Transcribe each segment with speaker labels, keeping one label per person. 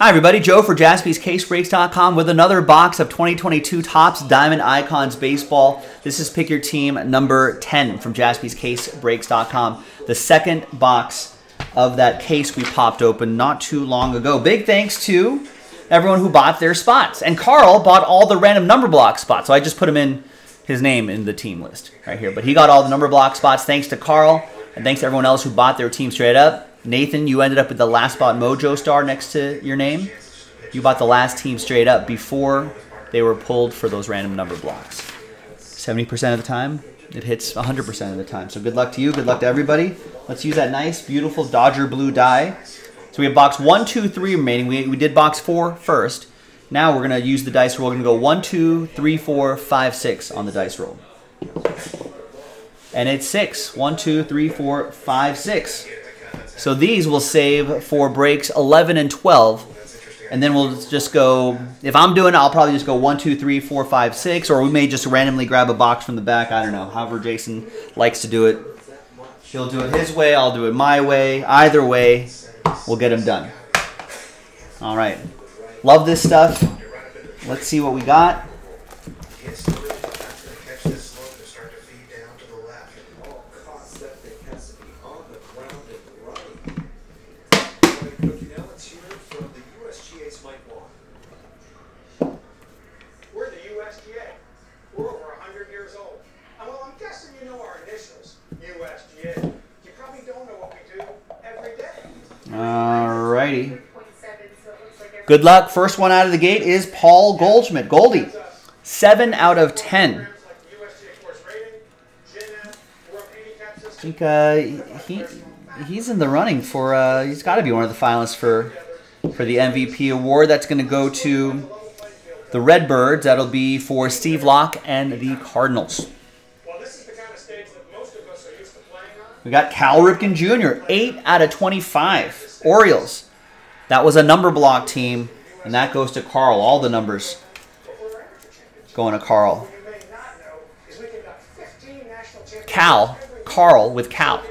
Speaker 1: Hi, everybody. Joe for jaspyscasebreaks.com with another box of 2022 Topps Diamond Icons Baseball. This is Pick Your Team number 10 from jaspyscasebreaks.com. The second box of that case we popped open not too long ago. Big thanks to everyone who bought their spots. And Carl bought all the random number block spots. So I just put him in his name in the team list right here. But he got all the number block spots. Thanks to Carl. And thanks to everyone else who bought their team straight up. Nathan, you ended up with the last spot Mojo Star next to your name. You bought the last team straight up before they were pulled for those random number blocks. 70% of the time, it hits 100% of the time. So good luck to you. Good luck to everybody. Let's use that nice, beautiful Dodger blue die. So we have box one, two, three remaining. We, we did box four first. Now we're going to use the dice roll. We're going to go one, two, three, four, five, six on the dice roll. And it's six. One, two, three, four, five, six. So these will save for breaks 11 and 12. And then we'll just go, if I'm doing it, I'll probably just go 1, 2, 3, 4, 5, 6. Or we may just randomly grab a box from the back. I don't know. However Jason likes to do it. He'll do it his way. I'll do it my way. Either way, we'll get him done. All right. Love this stuff. Let's see what we got. Alrighty. Good luck. First one out of the gate is Paul Goldschmidt. Goldie. 7 out of 10. I think uh, he he's in the running for, uh, he's got to be one of the finalists for, for the MVP award. That's going to go to the Redbirds. That'll be for Steve Locke and the Cardinals. We got Cal Ripken Jr., 8 out of 25. Orioles. That was a number block team, and that goes to Carl. All the numbers going to Carl. Cal, Carl with Cal.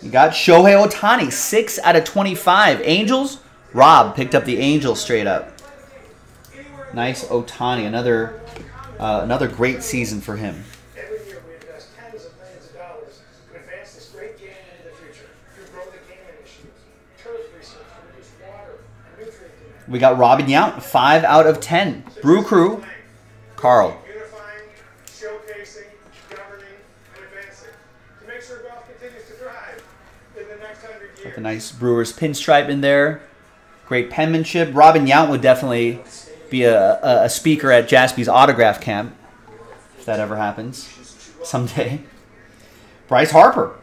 Speaker 1: You got Shohei Ohtani, 6 out of 25. Angels, Rob picked up the Angels straight up. Nice Ohtani, another uh, another great season for him. We got Robin Yount, 5 out of 10. Brew Crew, Carl. Got the nice Brewers pinstripe in there. Great penmanship. Robin Yount would definitely be a, a speaker at Jaspy's autograph camp, if that ever happens someday. Bryce Harper,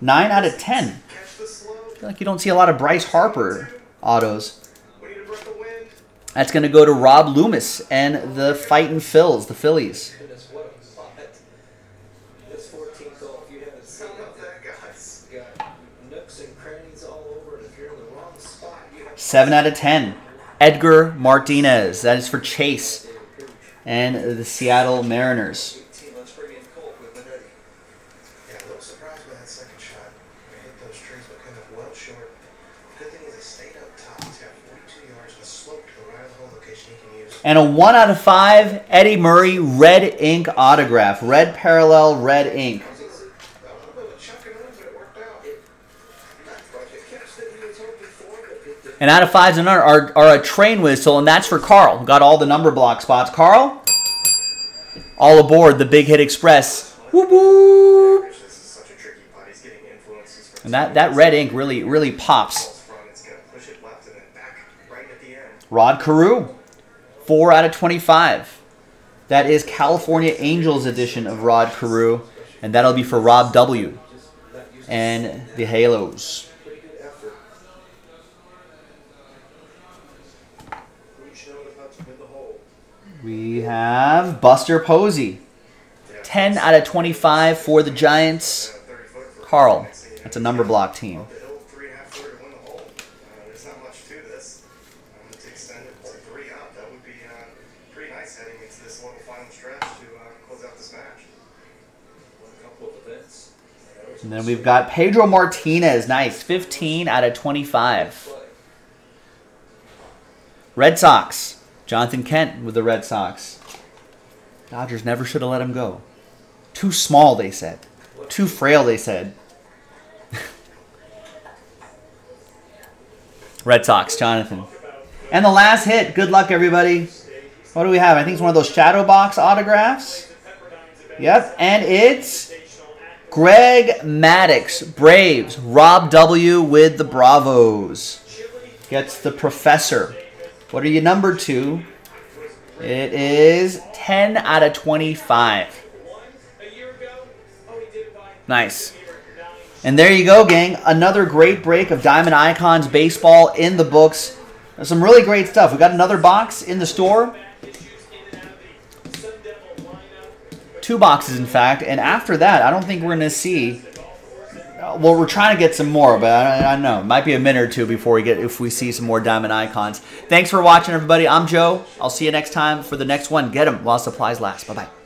Speaker 1: 9 out of 10. I feel like you don't see a lot of Bryce Harper autos. That's going to go to Rob Loomis and the Fightin' Phils, the Phillies. Seven out of ten. Edgar Martinez. That is for Chase and the Seattle Mariners. And a 1 out of 5 Eddie Murray red ink autograph. Red parallel, red ink. And out of fives and under are, are a train whistle, and that's for Carl. Got all the number block spots. Carl, all aboard the Big Hit Express. Whoop, whoop. And that, that red ink really, really pops. Rod Carew, 4 out of 25. That is California Angels edition of Rod Carew, and that'll be for Rob W. and the Halos. We have Buster Posey. 10 out of 25 for the Giants. Carl. That's a number block team. And then we've got Pedro Martinez. Nice. 15 out of 25. Red Sox. Jonathan Kent with the Red Sox. Dodgers never should have let him go. Too small, they said. Too frail, they said. Red Sox, Jonathan. And the last hit. Good luck, everybody. What do we have? I think it's one of those shadow box autographs. Yep, and it's Greg Maddux, Braves. Rob W. with the Bravos. Gets the professor. What are you number two? It is 10 out of 25. Nice. And there you go, gang. Another great break of Diamond Icons baseball in the books. There's some really great stuff. We got another box in the store. Two boxes, in fact. And after that, I don't think we're going to see. Uh, well, we're trying to get some more, but I, don't know. It might be a minute or two before we get if we see some more diamond icons. Thanks for watching, everybody. I'm Joe. I'll see you next time for the next one. Get them while supplies last. Bye bye.